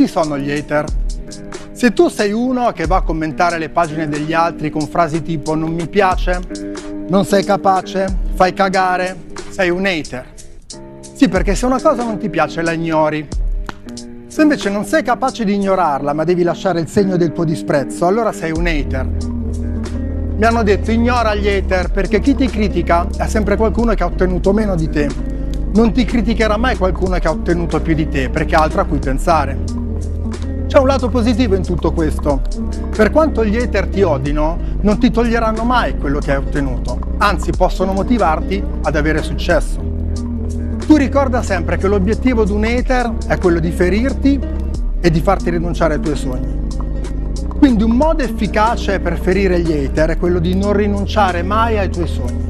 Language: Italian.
Chi sono gli hater? Se tu sei uno che va a commentare le pagine degli altri con frasi tipo non mi piace, non sei capace, fai cagare, sei un hater. Sì, perché se una cosa non ti piace la ignori. Se invece non sei capace di ignorarla, ma devi lasciare il segno del tuo disprezzo, allora sei un hater. Mi hanno detto ignora gli hater perché chi ti critica è sempre qualcuno che ha ottenuto meno di te. Non ti criticherà mai qualcuno che ha ottenuto più di te perché ha altro a cui pensare. C'è un lato positivo in tutto questo. Per quanto gli hater ti odino, non ti toglieranno mai quello che hai ottenuto, anzi possono motivarti ad avere successo. Tu ricorda sempre che l'obiettivo di un hater è quello di ferirti e di farti rinunciare ai tuoi sogni. Quindi un modo efficace per ferire gli hater è quello di non rinunciare mai ai tuoi sogni.